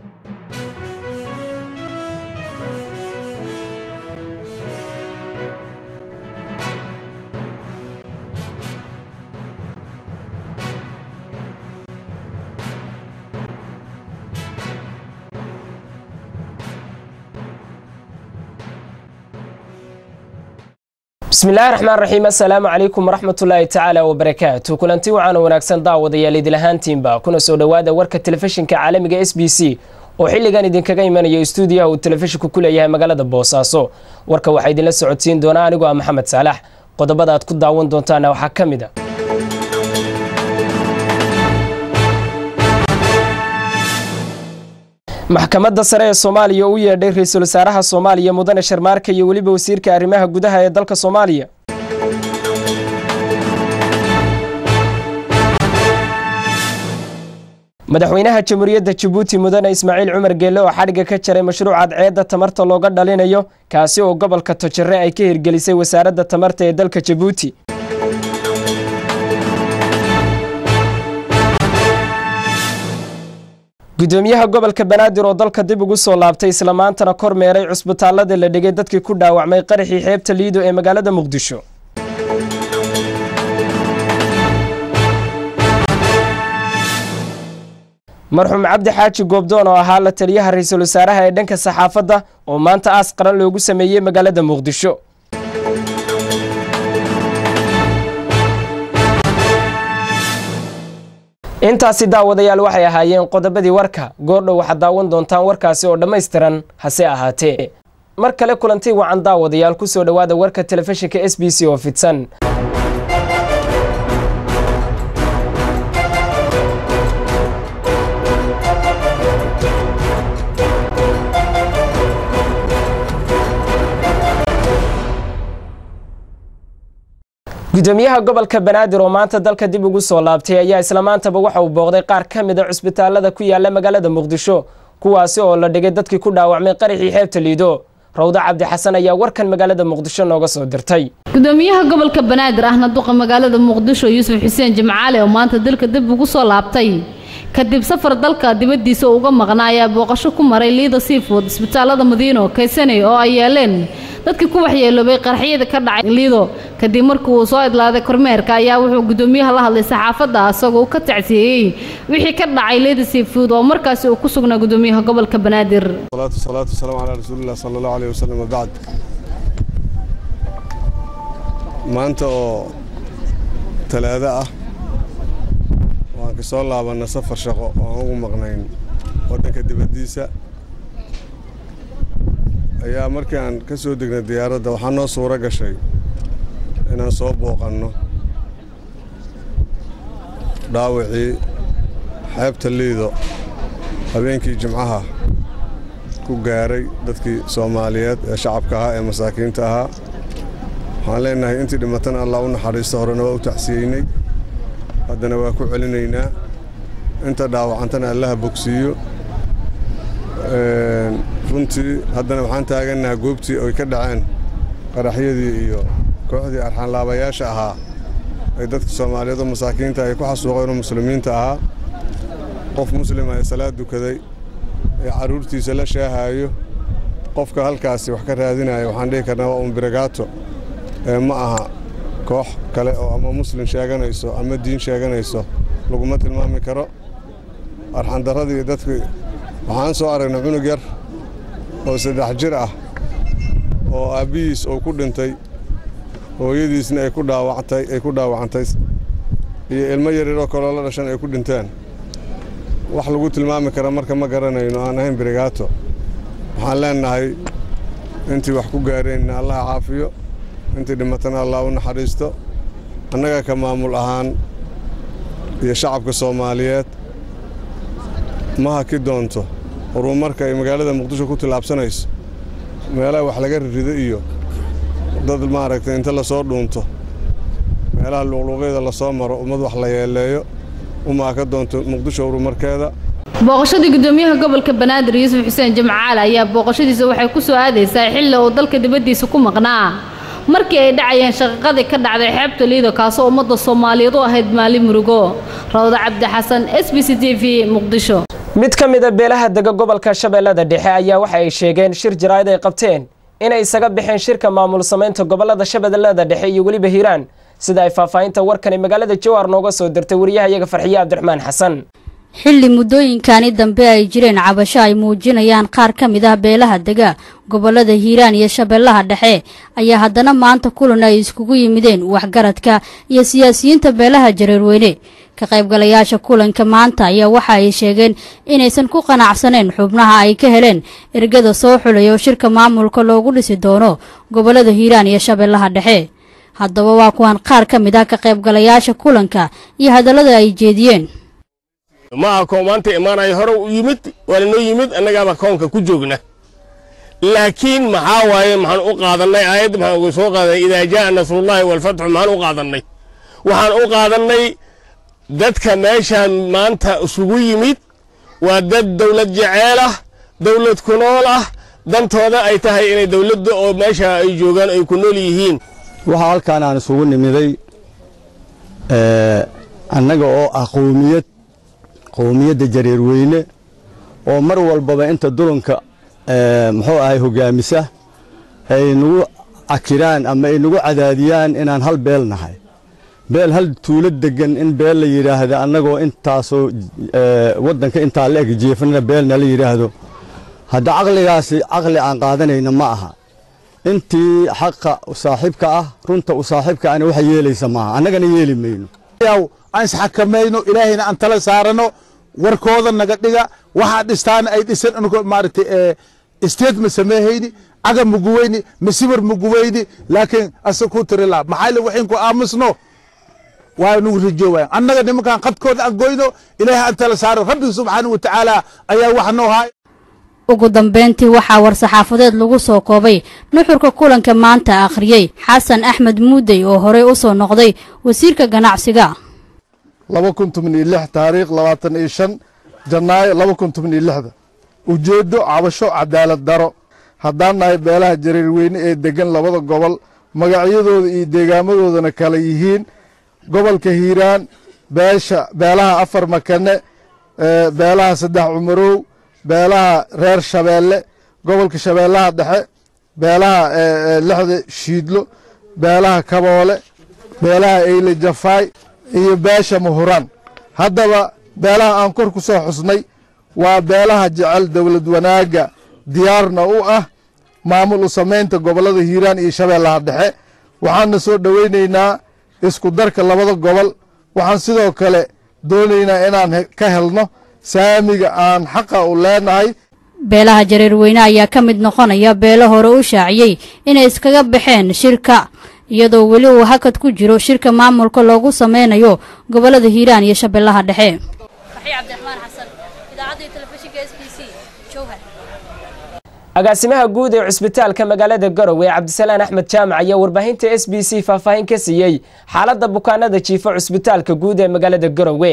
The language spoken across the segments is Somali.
thank you bismillahi raxmaan raxiim assalaamu calaykum waraxmatullaahi tacaala wabarakaatu kulanti wacaana wanaagsan daawadayaal idil ahaantiinba kuna soo dhowaada warka telefishinka caalamiga s b c oo xilligan idinkaga imanayo stuudiyaha uu telefishinku ku leeyahay magaalada boosaaso. Warka waxaa idinla socodsiin doonaa anigoo ah maxamed saalax. Qodobada aad ku daawan doontaana waxaa ka mid a maxkamadda sare ee soomaaliya oo u yeedhay ra'iisul wasaaraha soomaaliya mudane sharmaarka iyo weliba wasiirka arrimaha gudaha ee dalka soomaaliya. Madaxweynaha jamhuuriyadda jabuuti mudane ismaaciil cumar geelle oo xadhigga ka jaray mashruuc cadceedda tamarta looga dhalinayo kaasi oo gobolka tojare ay ka hirgelisay wasaaradda tamarta ee dalka jabuuti gudoomiyaha gobolka banaadir oo dalka dib ugu soo laabtay islamaantana kor meeray cusbitaalada la dhigay dadkii ku dhaawacmay qaraxii xeebta liido ee magaalada muqdisho. Marxuum cabdi xaaji goobdoon oo ahaa la taliyaha ra'iisul wasaaraha ee dhanka saxaafadda oo maanta aas qaran loogu sameeyey magaalada muqdisho intaasi daawadayaal waxay ahaayeen qodobadii warka. Goordhow waxaad daawan doontaan warkaasi oo dhammaystiran hase ahaatee. Mar kale kulantii wacan daawadayaal ku soo dhowaada warka telefishinka s b c oo fidsan gudoomiyaha gobolka banaadir oo maanta dalka dib ugu soo laabtay ayaa isla maantaba waxa uu booqday qaar ka mid a cusbitaalada ku yaalla magaalada muqdisho kuwaasi oo la dhigay dadkii ku dhaawacmay qaraxii xeebta liido. Rawda cabdi xasan ayaa warkan magaalada muqdisho nooga soo dirtay. Gudoomiyaha gobolka banaadir ahna duqa magaalada muqdisho yuusuf xuseen jimcaale oo maanta dalka dib ugu soo laabtay. Kadib safar dalka dibaddiisa uga maqnaa ayaa booqasho ku maray liida seafood isbitaalada madiino kaysaney oo ay yeeleen dadkii ku waxyeeloobay qaraxyada ka dhacay. Liido kadib markii uu soo idlaaday kormeerka ayaa wuxuu gudoomiyaha la hadlay saxaafadda asagoo ka tacsiyeeyey wixii ka dhacay liida seafood oo markaasi uu ku sugnaa gudoomiyaha gobolka banaadir. Salaatu wasalaamu calaa maanta oo talaado ah waan ka soo safar shaqo oo aan ugu maqnayn waddanka dibaddiisa ayaa markii aan ka soo degnay diyaaradda waxaa noo suuro gashay inaan soo booqanno. Dhaawacii xeebta liido habeenkii jimcaha ku gaaray dadkii soomaaliyeed ee shacabka ahaa ee masaakiinta ahaa. Waxaan leenahay intii dhimatana allah u naxariista horena waa u tacsiyeynay haddana waa ku celinaynaa. Inta dhaawacantana allaha bogsiiyo runtii haddana waxaan taagannaha goobtii oy ka dhaceen qaraxyadii iyo kooxdii arxanlaabayaasha ahaa ee dadka soomaaliyeed oo masaakiinta ay ku xasuuqeen oo muslimiinta ahaa. Qof muslima ee salaad dukaday ee carruurtiisa la shaahaayo. Qofka halkaasi wax ka raadinaya waxaan dhihi karnaa waa un biragaato ee ma aha koox kale oo ama muslim sheeganayso ama diin sheeganayso laguma tilmaami karo. Arxandarradii dadkii waxaan soo aragnay cunug yar oo saddex jir ah oo aabbihiis uu ku dhintay hooyadiisna ay ku dhaawactay ay ku dhaawacantay iyo ilmo yaryaroo kaloo la dhashan ay ku dhinteen. Wax lagu tilmaami kara marka ma garanayno aan ahayn birigaato waxaan leennahay intii wax ku gaareenna allaha caafiyo intii dhimatana allah u naxariisto annaga ka maamul ahaan iyo shacabka soomaaliyeed ma haki doonto. Horumarka ay magaalada muqdisho ku tillaabsanayso meelaha wax laga rirido iyo dad maaragtay inta la soo dhuunto. Meelaha luuqluuqyada la soo maro ummad wax la yeeleeyo uma haka doonto muqdisho horumarkeeda booqashadii gudoomiyaha gobolka banaadir yuusuf xuseen jimcaale ayaa booqashadiisa waxay ku soo aadaysaa xilli uu dalka dibaddiisa ku maqnaa. Markii ay dhacayeen shaqaqadii ka dhacday xeebta liido kaasoo ummadda soomaaliyeed u ahayd maalin murugo. Rawda cabdi xasan s b c t v muqdisho mid ka mida beelaha dega gobolka shabeellada dhexe ayaa waxa ay sheegeen shir jaraa'id ay qabteen inay isaga baxeen shirka maamul samaynta gobollada shabeellada dhexe iyo weliba hiiraan. Sida ay faahfaahinta warkani magaalada jowhar nooga soo dirtay wariyahayaga farxiye cabdiraxmaan xasan xilli muddooyinkani dambe ay jireen cabasho ay muujinayaan qaar ka mid ah beelaha dega gobollada hiiraan iyo shabeellaha dhexe ayaa haddana maanta kulan ay iskugu yimideen waxgaradka iyo siyaasiyiinta beelaha jareerweyne ka qaybgalayaasha kulanka maanta ayaa waxa ay sheegeen inaysan ku qanacsaneen xubnaha ay ka heleen. Ergada soo xulay oo shirka maamulka loogu dhisi doono gobollada hiiraan iyo shabeellaha dhexe. Haddaba waa kuwan qaar ka mid ah ka qaybgalayaasha kulanka iyo hadallada ay jeediyeen. Maaha koo maanta imaanaya hore u yimid waa lanoo yimid annagaaba koonka ku joogna. Laakiin maxaa waaye maxaan u qaadannay aayadda maxaan uga soo qaadanay idaa jaa'a nasrullaahi waalfatxu maxaan u qaadannay. Waxaan u qaadannay dadka meeshaan maanta isugu yimid waa dad dawlad jeceel ah dawlad ku nool ah. Dantooda ay tahay inay dawladda oo meesha ay joogaan ay ku nool yihiin. Waxaa halkaan aan isugu nimiday annaga oo ah qowmiyad qowmiyadda jareerweyne oo mar walbaba inta dulanka muxuu ahay hoggaamisa ay nagu cakiraan ama ay nagu cadaadiyaan inaan hal beel nahay beel hal tuulo deggan in beel la yidhaahdo annagoo intaasoo waddanka intaa la eg jeefnana beelna la yidhaahdo hadda caqligaasi caqli aan qaadanayna ma aha. Intii xaqa saaxiibka ah runta u saaxiibka ana waxa yeelaysa maaha annagana yeeli mayno. Aan isxakamayno ilaahayna aan tala saarano warkooda naga dhiga. Waxaa dhistaana ay dhisan anko maaragtay state ma sameehayni aga muguweyni masibar muguweyni laakiin asa ku tiri laa maxaa le waxayn aamusno waa nugu rajoowayan annaga nimankan qadkooda aan goyno ilaahay aan tala saaro. Rabbi subxaanahu wa tacaala ayaa wax noo haay ugu dambeyntii waxaa war-saxaafadeed lagu soo koobay nuxurka kulanka maanta akhriyey xasan axmed muudey oo horey u soo noqday wasiirka ganacsiga. laba kun toban iyo lix taariikh labaatan iyo shan janaayo laba kun toban iyo lixda. Ujeeddo cabasho cadaalad daro. Haddaan nahay beelaha jareerweyne ee deggan labada gobol magacyadooda iyo deegaamadoodana kala yihiin gobolka hiiraan beesha beelaha afar makane beelaha saddex cumarow beelaha reer shabeelle gobolka shabeellaha dhexe beelaha lixda shiidlo beelaha kaboole beelaha eyle jafaay iyo beesha muhuraan. Haddaba beelaha aan kor ku soo xusnay waa beelaha jecel dowlad wanaagga diyaarna u ah maamul u samaynta gobollada hiiraan iyo shabeellaha dhexe. Waxaanna soo dhowaynaynaa isku darka labada gobol. Waxaan sidoo kale doonaynaa inaan ka helno saamiga aan xaqa u leenahay. Beelaha jareerweyne ayaa ka mid noqonaya beelo hore u shaaciyey inay iskaga baxeen shirka iyadoo weli uu hakad ku jiro shirka maamulka loogu sameynayo gobollada hiiraan iyo shabeellaha dhexe agaasimaha guud ee cusbitaalka magaalada garowe cabdisalaan axmed jaamac ayaa warbaahinta s b c faahfaahin ka siiyey xaaladda bukaanada jiifa cusbitaalka guud ee magaalada garowe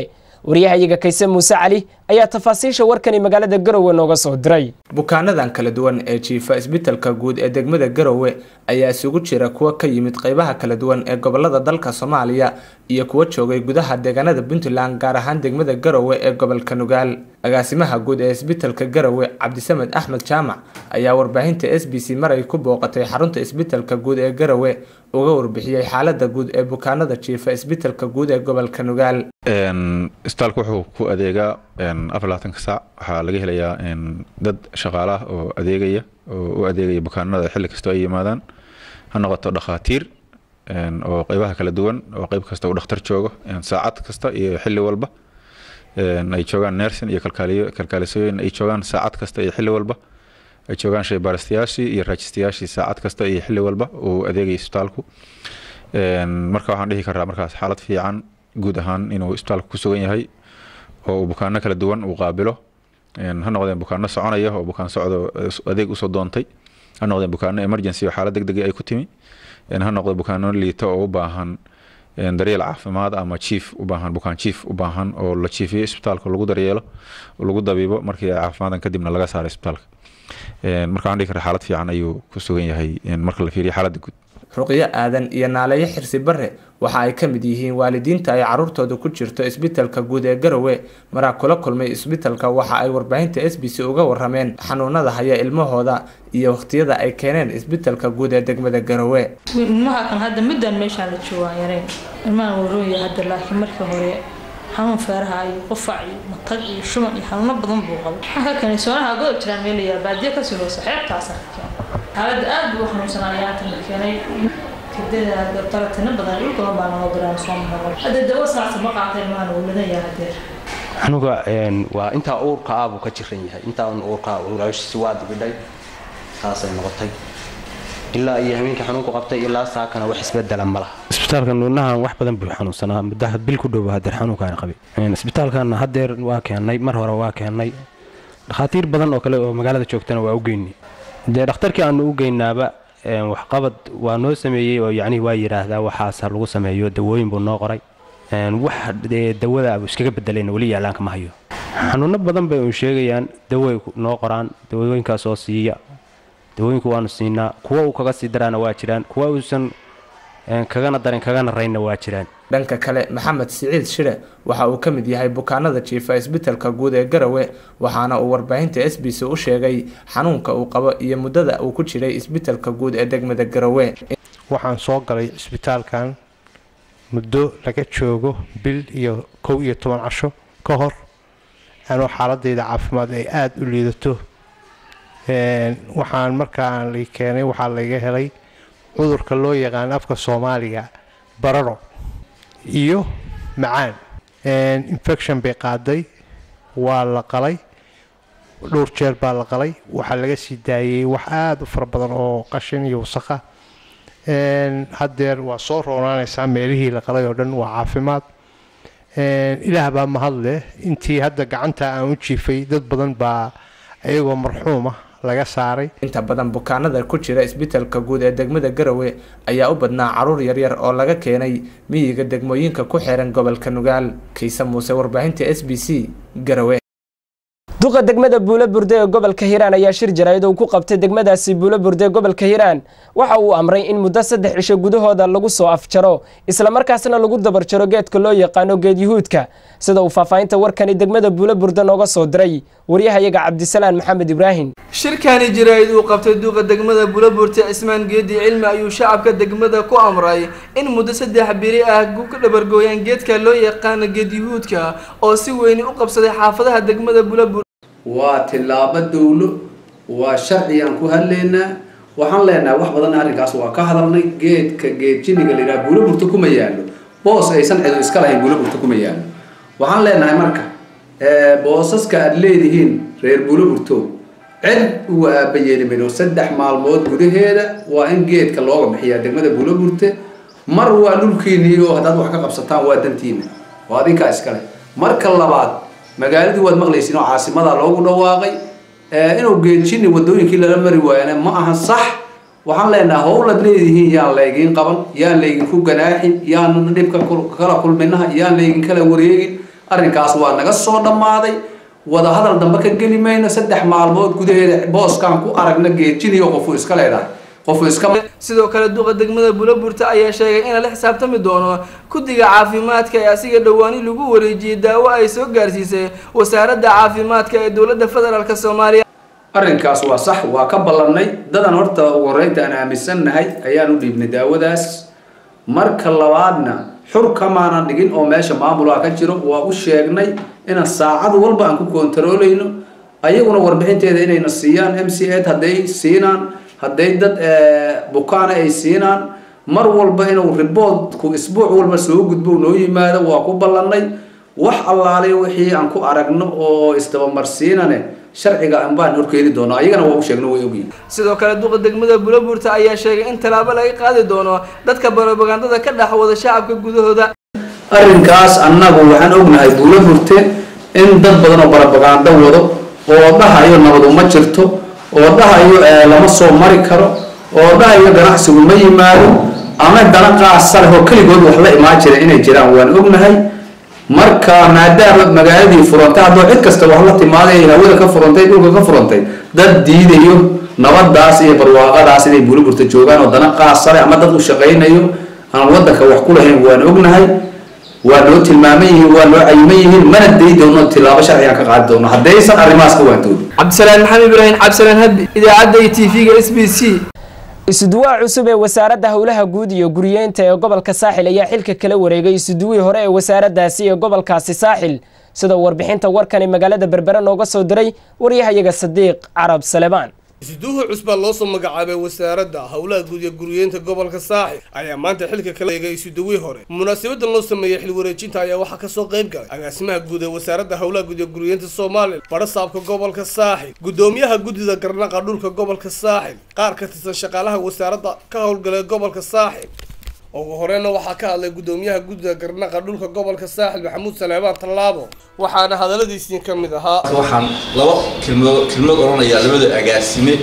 waryahayaga kayse muuse cali ayaa tafaasiisha warkani magaalada garowe nooga soo diray. Bukaanadan kala duwan ee jiifa isbitalka guud ee degmada garowe ayaa isugu jira kuwa ka yimid qeybaha kala duwan ee gobollada dalka soomaaliya iyo kuwa joogay gudaha deegaanada puntland gaar ahaan degmada garowe ee gobolka nugaal. Agaasimaha guud ee isbitalka garowe cabdisamed axmed jaamac ayaa warbaahinta s b c maray ku booqatay xarunta isbitalka guud ee garowe uga warbixiyey xaalada guud ee bukaanada jiifa isbitalka guud ee gobolka nugaal isbitaalka wuxuu ku adeegaa afar labaatanka saac waxaa laga helayaa dad shaqaalaah oo adeegaya oo u adeegaya bukaanada xilli kastoo ay yimaadaan. Ha noqoto dhakhaatiir oo qeybaha kala duwan oo qeyb kasta uu dhakhtar joogo saacad kasta iyo xilli walba. Ay joogaan nersin iyo kalkaalisooyin ay joogaan saacad kasta iyo xilli walba. Ay joogaan shaybaaristayaashii iyo raajistayaashii saacad kasta iyo xilli walba uu adeegaya isbitaalku. Marka waxaan dhihi karaa markaas xaalad fiican guud ahaan inuu isbitaalku ku sugan yahay oo uu bukaano kala duwan uu qaabilo. Ha noqdeen bukaano soconaya oo bukaan socdo adeeg u soo doontay ha noqdeen bukaano emergency oo xaalad degdeg ay ku timi. Ha noqdo bukaano liito oo u baahan daryeel caafimaad ama jiif u baahan bukaan jiif u baahan oo la jiifiyo isbitaalka lagu daryeelo lagu dabiibo markii caafimaadan kadibna laga saaro isbitaalka. Marka waxaan dhihi karaa xaalad fiican ayuu ku sugan yahay marka la fiiriyo xaaladda guud. Ruqyo aadan iyo naaleeyo xirsi bare waxa ay ka mid yihiin waalidiinta ay caruurtooda ku jirto isbitalka guud ee garowe. Maraa kula kulmay isbitalka waxa ay warbaahinta s b c uga warameen xanuunada haya ilmahooda iyo waqtiyada ay keeneen isbitalka guud ee degmada garowe. Ilmaha kan hadda midaan meeshaan la joogaan yareen. Ilmahan warooya hadda laakiin markii hore xanuun feeraha iyo qufac iyo matag iyo shuban iyo xanuuno badan buu qabo waxaan ka keenay soonaha godob jiraan meelayaa baadiyo ka soo hoosa xeebtaasa xaaladda aad buu u xanuunsanaa keenay kadada talatina badan dhul badan baa naloo diraan soo mahago hadda dawo saacsa ma qaata ilmahan uu lidanyaa hadeer anuga waa intaa uurka ah buu ka jiran yahay. Intaa uurka waa dibidhay saasay noqotay. Ilaa iyo habeenkii xanuunku qabtay ilaa saakana wax isbedela ma laha. Isbitaalka nuunahan wax badan buu xanuunsanaa. Muddo bil ku dhow hadeer xanuunkaana qabay. Isbitaalkan hadeer waa keennay mar hore waa keennay dhakhaatiir badan oo kale oo magaalada joogtana waa u geynay. Dee dhakhtarkii aanu u geynaaba waxqabad waa noo sameeyey oo yacnii waa yidhaahdaa waxaasa lagu sameeyo dawooyin buu noo qoray. Wax dawada abu iskaga bedelayna weli yaalaanka ma hayo. Xanuuno badan bay uun sheegayaan dawoy noo qoraan dawooyinkaas oo siiya. Dawooyinku waanu siinaa kuwa uu kaga sii daraana waa jiraan kuwa uusan kagana darin kagana raynna waa jiraan. Dhanka kale maxamed siciid shire waxa uu ka mid yahay bukaanada jiifa isbitalka guud ee garowe waxaana uu warbaahinta s b c u sheegay xanuunka uu qabo iyo muddada uu ku jiray isbitalka guud ee degmada garowe waxaan soo galay isbitaalkan muddo laga joogo bil iyo kow iyo toban casho ka hor. Anoo xaaladayda caafimaad ay aada u liidato. Waxaan markaan la keenay waxaa laga helay cudurka loo yaqaan afka soomaaliga bararo iyo macaan. Infection bay qaaday waa la qalay dhowr jeer baa la qalay. Waxaa laga sii daayey wax aada u fara badan oo qashin iyo wasakha. Haddeer waa soo roonaanaysaa meelihii la qalay oo dhan waa caafimaad. Ilaah baa mahad leh intii hadda gacanta aan u jiifay dad badan baa iyagoo marxuum ah laga saaray inta badan bukaanada ku jira isbitalka guud ee degmada garowe ayaa u badnaa carruur yaryar oo laga keenay miyiga degmooyinka ku xiran gobolka nugaal kiise muuse warbaahinta s b c garowe duqa degmada buulo burde ee gobolka hiiraan ayaa shir jaraa'id uu ku qabtay degmadaasi buulo burde ee gobolka hiiraan. Waxa uu amray in muddo saddex cisho gudahooda lagu soo afjaro islamarkaasna lagu dabarjaro geedka loo yaqaano geed yuhuudka. Sida uu faahfaahinta warkani degmada buulo burde nooga soo diray waryahayaga cabdisalaan maxamed ibraahim. Shirkani jaraa'id uu qabtay duuqa degmada buulaburte cismaan geedi cilmi ayuu shacabka degmada ku amray in muddo saddex biri ah ka dhabargooyaan geedka loo yaqaano geed yuhuudka oo si weyni u qabsaday xaafadaha degmada buulabur waa tillaabo dowlo waa sharci aan ku hadlaynaa waxaan leenahay wax badan arrinkaas waa ka hadalnay. Geedka geedjiniga la yidhaha buulaburta kuma yaallo. Boos aysan cidu iska lahayn buulaburta kuma yaallo. Waxaan leenahay marka boosaska aada leedihiin reer buulaburto cid uga aabayeeli mayno saddex maalmood gudaheeda waa in geedka looga bixiyaa degmada buulaburte mar waa dhulkiinii oo haddaad wax ka qabsataan waa dantiina oo adinkaa iskale marka labaad magaaladii waad maqlaysiin oo caasimadaa loogu dhawaaqay inuu geedjini wadooyinkii lala mari waayana ma aha sax. Waxaan leenahay howlad leedihiin yaan laygiin qaban yaan laydinku ganaaxin yaan dhibka kala kulminaha yaan laydin kala wareegin. Arrinkaas waa naga soo dhammaaday. Wadahadal dambe ka geli mayno saddex maalmood gudaheeda booskaan ku aragna geedjiniyo qofu iska leedahay sidoo kale duqa degmada buulaburta ayaa sheegay in lala xisaabtami doono. Guddiga caafimaadka ee asiga dhowaani lagu wareejiyey daawo ay soo gaarsiisay wasaaradda caafimaadka ee dowladda federaalk soomaaliya. Arrinkaas waa sax waa ka ballannay dadan horta ugu horreynta aan aaminsannahay ayaan u dhiibnay daawadaas. Marka labaadna xur kamaanan dhigin oo meesha maamulaa ka jiro waa u sheegnay inaan saacad walba aan ku koontaroolayno ayaguna warbixinteeda inayna siiyaan m c ed hadday siinaan hadday dad bukaana ay siinaan mar walba inuu riboodku isbuuc walba soo gudbo noo yimaado waa ku ballannay. Wax allaale wixii aan ku aragno oo isdabamarsiinane sharciga anbaan horkeeni doono ayagana waa u sheegno way ogyihiin sidoo kale duqa degmada buulaburta ayaa sheegay in tallaabo laga qaadi doono dadka barobagandada ka dhex wada shacabka gudahooda. Arrinkaas annagu waxaan ognahay buulaburte in dad badan oo barobagando wado oo dhahayo nabadu ma jirto oo dhahayo lama soo mari karo. Oo dhahayo ganacsigu ma yimaado ama dana qaasa leh oo keligood wax la imaan jira inay jiraan waan ognahay. Marka maadaama magaaladii furantay haddoo cid kasta wax la timaaday ay hawada ka furantay dhulka ka furantay dad diidayo nabadaas iyo barwaaqadaas inay buliburta joogaan oo dana qaasale ama dad u shaqaynayo aan wadanka wax ku lahayn waan ognahay waa noo tilmaaman yihiin waa noo cayiman yihiin mana day doono tilaabo sharcigan ka qaadi doono. Haddaysan arrimahaas ka waantoodin cabdisalaan maxamed ibraahim cabdisalaan habbi idaacadda iyo tv-ga s b c. Isuduwaha cusub ee wasaaradda howlaha guud iyo guriyeynta ee gobolka saaxil ayaa xilka kala wareegay isuduwihii hore ee wasaaraddaasi ee gobolkaasi saaxil. Sida warbixinta warkani magaalada berbere nooga soo diray waryahayaga sadiiq carab salebaan isuduuha cusbaa loo soo magacaabay wasaaradda howlaha guud iyo guriyeynta gobolka saaxil ayaa maanta xilka kala eegay isuduwii hore. Munaasabadan loo sameeyey xil wareejinta ayaa waxaa ka soo qayb galay. Agaasimaha guud ee wasaaradda howlaha guud iyo guriyeynta somalilan badhasaabka gobolka saaxil gudoomiyaha guddida garnaqa dhulka gobolka saaxil qaar ka tirsan shaqaalaha wasaaradda ka howlgalay gobolka saaxil ugu horeyna waxaa ka hadlay gudoomiyaha guddida garnaqa dhulka gobolka saaxil maxamuud saleebaan tallaabo waxaana hadaladiisii ka mid ahaa. Waxaan laba kelmadood kelmad odhanayaa labada agaasime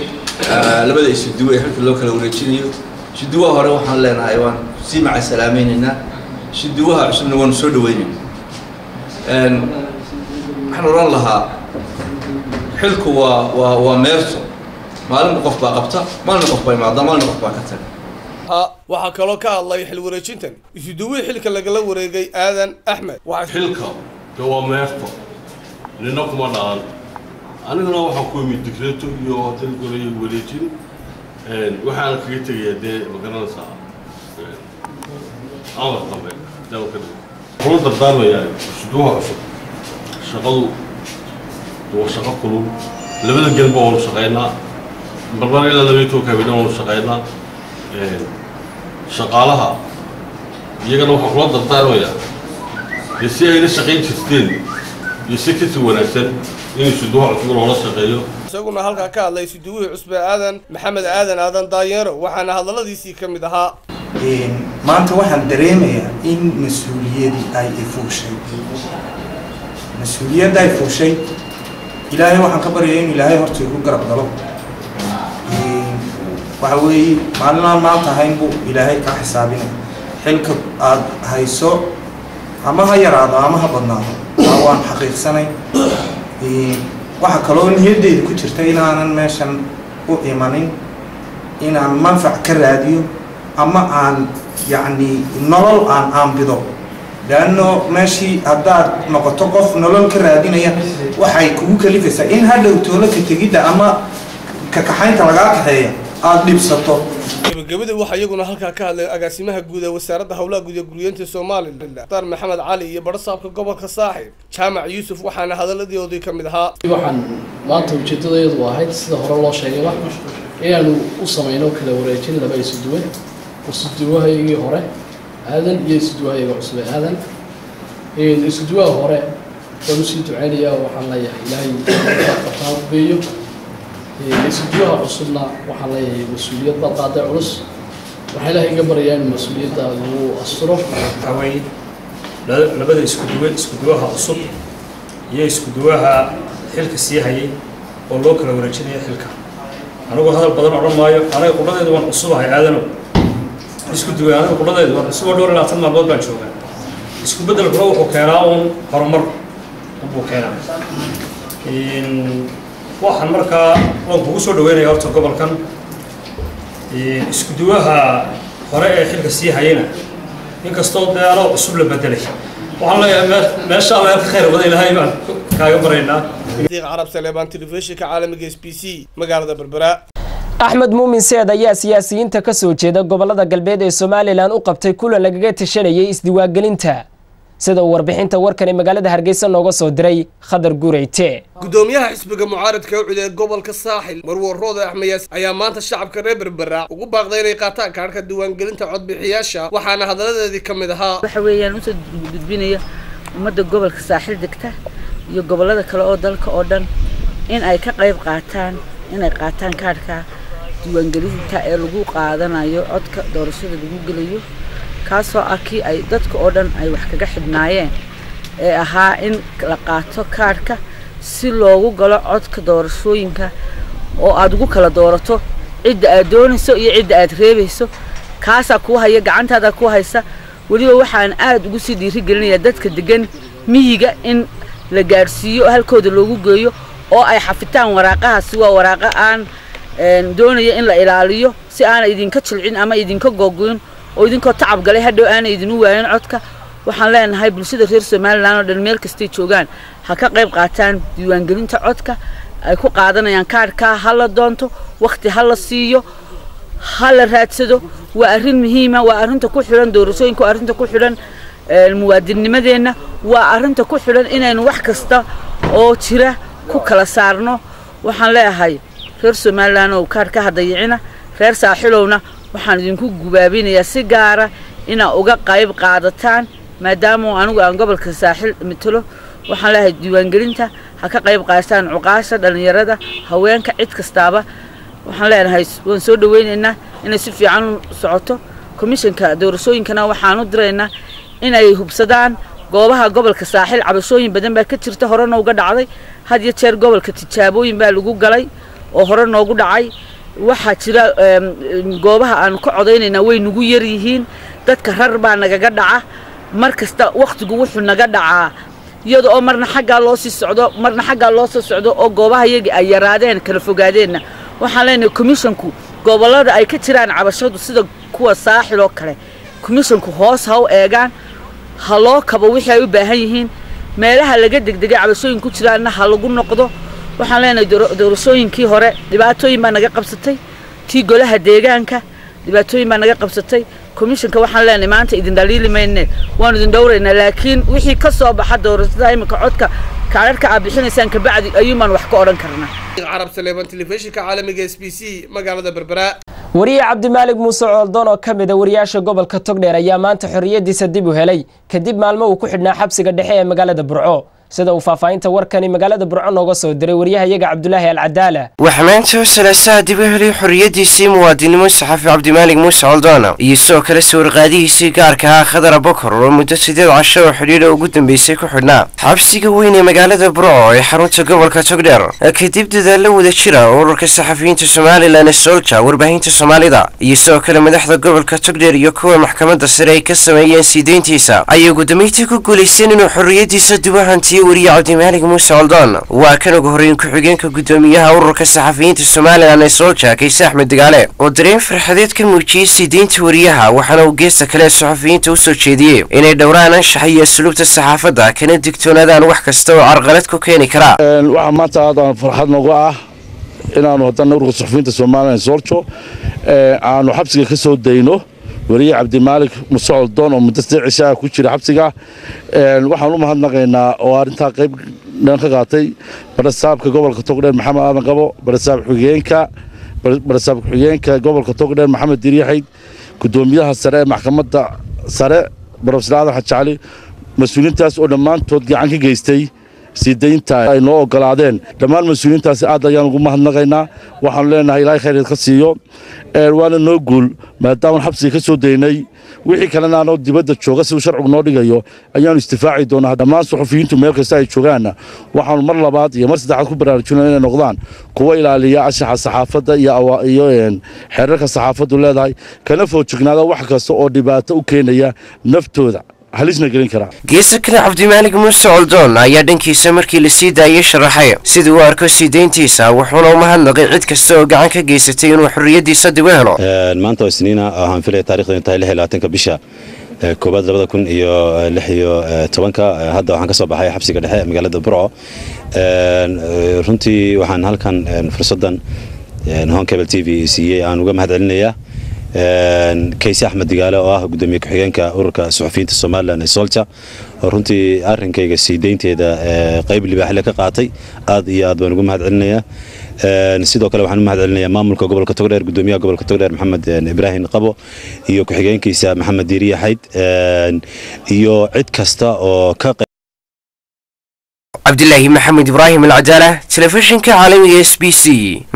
labada isuduwe halka loo kala wareejinayo. Isuduwaha hore waxaan leenahay waan sii maca salaamaynaynaa isuduwaha cusubna waanu soo dhaweynayna waxaan odhan lahaa xilku waa waa waa meerto. Maalinba qof baa qabta maalina qof baa imaada maalina qof baa ka taga waxaa kaloo ka hadlay xil wareejintan. Isuduwihii xilka lagala wareegay aadan axmed. Xilka meerto nina kuma dhalan aniguna waxaan ku imid digreeto iyo dal golay wareejin. Waxaana kaga tegayaa dee ma garanaysaa amar dambe kula dardaarmayaa isuduwaha cusub shaqadu waa shaqo kulul. Labada gelba waanu shaqaynaa. Marmar ilaa labaiyo tobanka waanu shaqaynaa shaqaalaha. Iyagana waxaan kula dardaarmayaa dee si ayna shaqayn jirteen iyo si kasi wanaagsan in isuduwaha cusub loola shaqeeyo. Isaguna halkaa ka hadlay isuduwihii cusbe aadan maxamed aadan aadan daayeero waxaana hadalladiisii ka mid ahaa. Maanta waxaan dareemayaa in mas'uuliyadii ay ifuushay mas'uuliyadda ay fuushay ilaahay waxaan ka baryaya inuu ilaahay horta igu garab galo waxa weeye maalinaan maanta ahayn buu ilaahay kaa xisaabinay. Xilka aada hayso ama ha yaraado ama ha badnaado taa waan xaqiiqsanay. Waxaa kaloo niyadeyda ku jirta inaanan meeshan u imanin inaan manfac ka raadiyo ama aan yacni nolol aan aanbido. Leanno meeshii haddaad noqoto qof nolol ka raadinaya waxay kugu kalifaysaa in hadhow toolo ka tegidda ama kakaxaynta lagaa kaxeeya aada dhibsato. Gabagabadii waxaa iyaguna halkaa ka hadlay agaasimaha guud ee wasaaradda howlaha guud ee guryeynta somalilan dar maxamed cali iyo badhasaabka gobolka saaxib jaamac yuusuf waxaana hadaladoodii ka mid ahaa. Waxaan maanta ujeeddadayadu ahayd sida hore loo sheegayba inaanu u samayno kala wareejin laba isuduwe isuduwahaygii hore aadan iyo isuduwahayga cusube aadan. Isuduwaha hore waan u sii duceynayaa waxaan leeyahay ilaahay qabtaan kugeeyo isuduwaha cusubna waxaan leeyahay mas'uuliyad baad qaaday culus. Waxaa ilaahay iga baryaa in mas'uuliyadda lagu asturo. Hawey labada iskuduwe iskuduwaha cusub iyo iskuduwaha xilka sii hayay oo loo kala wareejinaya xilka. Anigu hadal badan odhan maayo aniga qudhadeedu waan cusubahay aadano. Isku duwe aniga qudhadeedu waan cusuboo dhowr iyo labaatan maalmood baan joogaa. Isku beddelkuna wuxuu keenaa uun horumar. Buu keenaa waxaan markaa waan kugu soo dhaweynaya horta gobolkan. Isku duwaha hore ee xilka sii hayayna inkastoo dee anoo cusub la bedelay waxaan leeyahay meesha alla ka khayr wada ilaahay baan kaaga baraynaa. Carab saleebaan telefishinka caalamiga s b c magaalada berbera axmed muumin seed ayaa siyaasiyiinta ka soo jeeda gobollada galbeed ee somalilan u qabtay kulan lagaga tashanayay isdiiwaangelinta sida uu warbixinta warkani magaalada hargeysa nooga soo diray khadar gureyte gudoomiyaha xisbiga mucaaradka ucud ee gobolka saaxil marwar roode axmeyaas ayaa maanta shacabka reer berbera ugu baaqday inay qaataan kaarhka diiwaangelinta codbixiyaasha waxaana hadaladeedii ka mid ahaa. Waxa weeyaan u soo gudbinaya ummadda gobolka saaxil degta iyo gobollada kale oo dalka oo dhan in ay ka qayb qaataan inay qaataan kaarhka diiwaangelinta ee lagu qaadanayo codka doorashada lagu gelayo kaasoo ah kii ay dadka oo dhan ay wax kaga xidhnaayeen ee ahaa in la qaato kaarhka si loogu galo codka doorashooyinka oo aad ugu kala doorato. Cidda aad doonayso iyo cidda aad reebayso. Kaasaa kuu haya gacantaada ku haysa. Weliba waxaan aad ugu sii dhiirigelinayaa dadka degan miyiga in la gaadhsiiyo halkooda loogu geeyo oo ay xafitaan waraaqahaasi waa waraaqo aan doonaya in la ilaaliyo si aana idinka jilcin ama idinka googoyn oo idinkoo tacab galay hadhow aana idinu waayan codka waxaan leenahay bulshada reer somalilan oo dhan meel kastay joogaan. Ha ka qayb qaataan diiwaangelinta codka ay ku qaadanayaan kaadhkaa ha la doonto wakhti ha la siiyo ha la raadsado. Waa arrin muhiima waa arrinta ku xidhan doorashooyinka arrinta ku xidhan muwaadinnimadeenna waa arrinta ku xidhan inaynu wax kasta oo jira ku kala saarno. Waxaan leeyahay reer somalilan oo kaadhka ha dayicina reer saaxilowna waxaan idinku gubaabinayaa si gaara inaa uga qayb qaadataan maadaama anigu aan gobolka saaxil matalo waxaan leeyahay diiwaangelinta ha ka qayb qaataan cuqaasha dhallinyarada haweenka cid kastaaba. Waxaan leenahay waan soo dhaweynaynaa inay si fiican u socoto. Komishanka doorashooyinkana waxaan u diraynaa inay hubsadaan goobaha gobolka saaxil cabashooyin badan baa ka jirta horena uga dhacday. Had iyo jeer gobolka tijaabooyin baa lagu galay oo hore noogu dhacay waxaa jira goobaha aan ka codaynaynaa way nagu yar yihiin. Dadka rar baa nagaga dhaca. Mar kasta wakhtigu wuxuu naga dhacaa. Iyada oo marna xaggaa loo sii socdo marna xaggaa loo soo socdo oo goobaha iyagii ay yaraadeen kala fogaadeenna. Waxaan leenahay komishonku gobollada ay ka jiraan cabashadu sida kuwa saaxil oo kale. Komishonku hoos ha u eegaan. Ha loo kabo wixii ay u baahan yihiin. Meelaha laga degdegay cabashooyin ku jiraanna ha lagu noqdo waxaan leenahay doorashooyinkii hore dhibaatooyin baa naga qabsatay. Tii golaha deegaanka dhibaatooyin baa naga qabsatay. Komishanka waxaan leenahay maanta idin dhaliili mayne waanu idin dhowraynaa laakiin wixii ka soo baxa doorashada iminka codka kaadharka aad bixinaysaan kabacdi ayuunbaan wax ka odhan karnaa. Carab saleeman telefishinka caalamiga s b c magaalada berbera. Wariye cabdimaalig muuse cooldoon oo ka mida wariyaasha gobolka togdheer ayaa maanta xorriyaddiisa dib u helay kadib maalmo uu ku xidhnaa xabsiga dhexe ee magaalada burco sida uu faahfaahinta warkani magaalada burco nooga soo diray waryahayaga cabdulaahi alcadaala. Waxaa maanta oo salaasaha dib u helay xorriyaddiisii muwaadinimo saxafi cabdimaalig muuse coldoona iyo sidoo kale sawirqaadihiisii gaarka ahaa khadara bokor oo muddo sideed casho oo xidhiidha ugu dambeysay ku xidhnaa. Xabsiga weyn ee magaalada burco ee xarunta gobolka togdheer kadib dadaalla wada jira ururka saxafiyiinta somalilan ee solja warbaahinta soomaalida iyo sidoo kale madaxda gobolka togdheer iyo kuwa maxkamadda sare ay ka sameeyeen sii deyntiisa ayay dambeyntii ku guulaysteen inuu xorriyaddiisa dib u hantiyo wariye cabdimaalig muuse coldoon waa kan ugu horreyn ku-xigeenka guddoomiyaha ururka saxafiyiinta somalilan ee solja kayse axmed dagaale oo dareen farxadeed ka muujiyey sii deynta wariyaha waxaana uu geesta kale saxafiyiinta u soo jeediyey. Inay dhowraan anshaxa iyo asluubta saxaafadda kana digtoonaadaan wax kasta oo carqalad ku keeni karaa waxaa maanta aadaan farxad nooga ah inaanu haddana ururka saxafiyiinta somalilan soljo aanu xabsiga ka soo dayno wariye cabdimaalik muse coldoon oo muddo sidee cishaha ku jira xabsiga. Waxaan u mahadnaqaynaa oo arrintaa qayb dhan ka qaatay. Barasaabka gobolka togdheer maxamed aadan qabo barasaab xigeenka barasaab ku-xigeenka gobolka togdheer maxamed diryaxayd guddoomiyaha sare ee maxkamadda sare barofsar aadan xajacali mas'uuliyiintaas oo dhammaantood gacan ka geystay sii ay noo ogolaadeen dhammaan mas'uuliyiintaasi aad ayaan ugu mahadnaqaynaa. Waxaanu leenahay ilaahay khayreed ka siiyo. Waana noo guul maadaamaan xabsiga ka soo daynay wixii kalena aanoo dibadda jooga siduu sharcigu noo dhigayo ayaanu istifaaci doonaa. Dhammaan suxufiyiintu meel kasta ay joogaanna. Waxaanu mar labaad iyo mar saddexaad ku baraarujinaa inay noqdaan kuwa ilaaliya anshaxa saxaafadda iyo xeerarka saxaafaddu leedahay. Kana foojignaada wax kasta oo dhibaato u keenaya naftooda geesta kale cabdimaalig muuse coldoon ayaa dhankiisa markii la sii daayay sharaxay. Sida uu arko sii deyntiisa wuxuuna u mahadnaqay cid kasta oo gacan ka geysatay inuu xorriyaddiisa dib u helo maanta oo isniina waxaan filaya taarikhda intahay lix iyo labaatanka bisha koobaad labada kun iyo lix iyo tobanka. Hadda waxaan ka soo baxay xabsiga dhexe magaalada burco runtii waxaan halkan fursaddan hon cable t v siiyey aan uga mahad celinayaa kayse axmed digaale oo ah gudoomiye ku-xigeenka ururka suxufiyiinta somalilan ee solja oo runtii arrinkayga sii deynteeda qayb libaaxle ka qaatay aad iyo aad baan ugu mahad celinayaa sidoo kale waxaan u mahad celinayaa maamulka gobolka togdheer gudoomiyaha gobolka togdheer maxamed ibraahim qabo iyo ku-xigeenkiisa maxamed diiriye xayd iyo cid kasta oo ka cabdilaahi maxamed ibraahim alcadaala telefishinka caalamiga s b c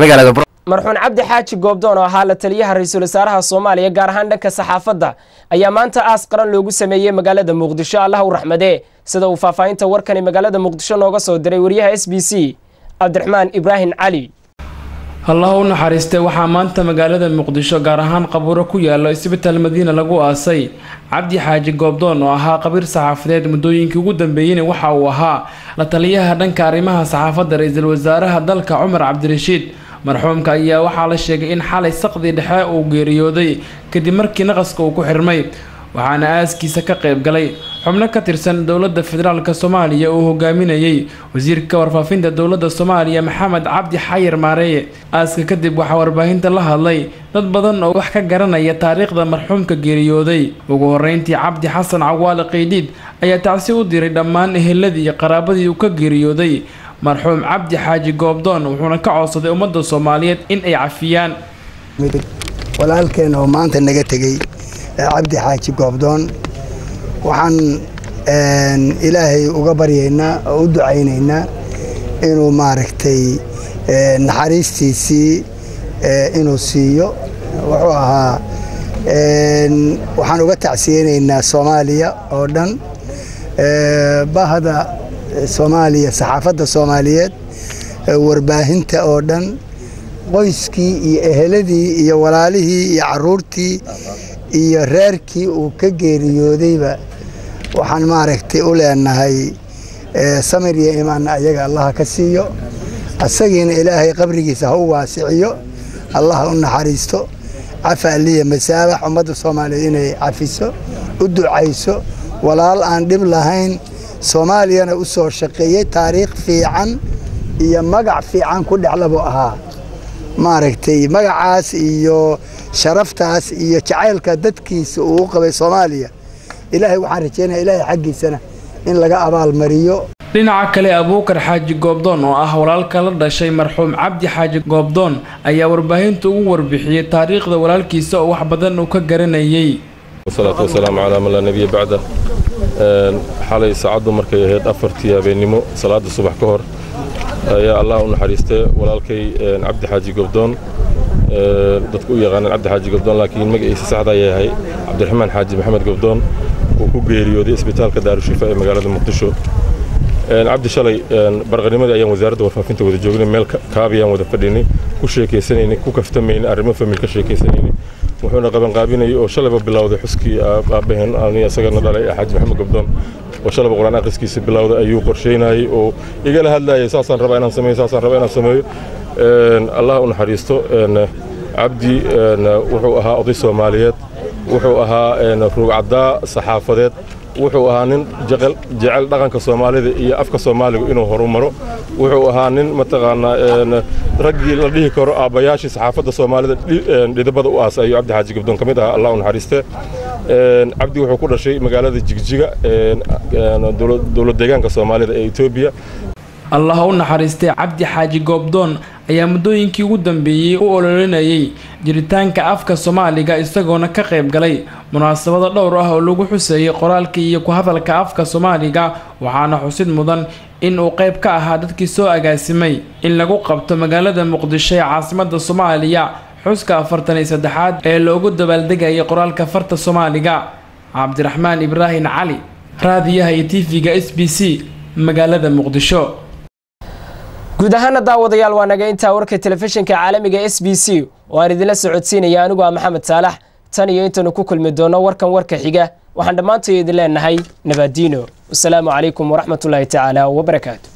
magaalada marxuun cabdi xaaji goobdoon oo ahaa la taliyaha ra'iisul wasaaraha soomaaliya gaar ahaan dhanka saxaafadda ayaa maanta aas qaran loogu sameeyey magaalada muqdisho allah u raxmadee sida uu faahfaahinta warkani magaalada muqdisho nooga soo diray wariyaha s b c cabdiraxmaan ibraahim cali. Allah u naxariistay waxaa maanta magaalada muqdisho gaar ahaan qabuuro ku yaalo isbitaal madiina lagu aasay. Cabdi xaaji goobdoon oo ahaa qabiir saxaafadeed muddooyinkii ugu dambeeyeyna waxa uu ahaa la taliyaha dhanka arrimaha saxaafadda ra'iisul wasaaraha dalka cumar cabdirashiid marxuumka ayaa waxaa la sheegay in xalay saqdii dhexe uu geeriyooday kadib markii naqaska uu ku xirmay waxaana aaskiisa ka qayb galay. Xubno ka tirsan dowladda federaalk soomaaliya uu hogaaminayey wasiirka warfaafinta dowladda soomaaliya maxamed cabdi xayir maareeye aaska kadib waxaa warbaahinta la hadlay dad badan oo wax ka garanaya taariikhda marxuumka geeriyooday. Ugu horeyntii cabdi xasan cawaale qeydhiid ayaa tacsi u diray dhammaan eheladii iyo qaraabadii uu ka geeriyooday marxuum cabdi xaaji goobdoon wuxuuna ka codsaday ummadda soomaaliyeed in ay cafiyaan. Walaalkeen oo maanta naga tegey cabdi xaaji goobdoon. Waxaan ilaahay uga baryaynaa oo u ducaynaynaa inuu maaragtay naxariistiisii inuu siiyo. Wuxuu ahaa waxaan uga tacsiyeynaynaa soomaaliya oo dhan. Bahda soomaaliya saxaafadda soomaaliyeed warbaahinta oo dhan qoyskii iyo eheladii iyo walaalihii iyo caruurtii iyo reerkii uu ka geeriyoodayba waxaan maaragtay u leenahay samir iyo imaanna ayaga allaha ka siiyo. Asagiina ilaahay qabrigiisa ha u waasiciyo allaha u naxariisto. Cafa aliya masaabax ummadda soomaaliyeed inay cafiso u ducayso walaal aan dhib lahayn soomaaliyana u soo shaqeeyey taariikh fiican iyo magac fiican ku dhexlabuu ahaa. Maaragtay magacaas iyo sharaftaas iyo jacaylka dadkiisa uu u qabay soomaaliya. Ilaahay waxaan rajeynaya ilaahay xaggiisana in laga abaalmariyo. Dhinaca kale abuukar xaaji goobdoon oo ah walaalka la dhashay marxuum cabdi xaaji goobdoon ayaa warbaahinta ugu warbixiyey taariikhda walaalkiisa oo wax badan uu ka garanayey xalay saacaddu markay ahayd afartii habeennimo salaada subax ka hor ayaa allah u naxariistay walaalkay cabdi xaaji goobdoon dadku u yaqaanaan cabdi xaaji gobdoon laakiin magaciisa saxda yahay cabdiraxmaan xaaji maxamed gobdoon uu ku geeriyooday isbitaalka daarushifa ee magaalada muqdisho cabdi shalay barqanimadii ayaan wasaaradda warfaafinta wada joognay meel kaabiyaan wada fadhinay ku sheekaysanaynay ku kaftamaynay arrimo famil ka sheekaysanaynay wuxuuna qabanqaabinayay oo shalayba bilowday xuskii aabaheen ani isagana dhalay xaaji maxamed gobdoon oo shalayba qur'aan akhriskiisa bilowday ayuu qorsheynayay oo igala hadlayay saasaan rabaa inaan sameeyo saasaan rabaa inaan sameeyo. Allah u naxariisto cabdi wuxuu ahaa oday soomaaliyeed wuxuu ahaa ruugcaddaa saxaafadeed wuxuu ahaa nin jecel dhaqanka soomaalida iyo afka soomaaliga inuu horumaro. Wuxuu ahaa nin mataqaanaa raggii la dhihi karo aabbayaashii saxaafadda soomaalida dhidabada u aasay ayuu gabdoon. Ka mid ahaa allah u naxariiste cabdi wuxuu ku dhashay magaalada jigjiga dowlad deegaanka soomaalida ee etoobiya allah u naxariistay cabdi xaaji goobdoon ayaa muddooyinkii ugu dambeeyey u ololinayay jiritaanka afka soomaaliga isagoona ka qayb galay. Munaasabado dhowr ah oo lagu xuseeyey qoraalka iyo ku hadalka afka soomaaliga waxaana xusid mudan in uu qayb ka ahaa dadkii soo agaasimay in lagu qabto magaalada muqdisho ee caasimada soomaaliya. Xuska afartan iyo saddexaad ee loogu dabaaldegayay qoraalka farta soomaaliga cabdiraxmaan ibraahim cali raadiyaha iyo tv-ga s b c magaalada muqdisho guud ahaana daawadayaal waa naga intaa warka telefishinka caalamiga s b c. Oo aan idinla socodsiinaya anigu ah maxamed saalax. Tan iyo intaynu ku kulmi doono warkan warka xiga. Waxaan dhammaantay idin leenahay nabadiino wasalaamu calaykum waraxmatullaahi tacaala wabarakaatu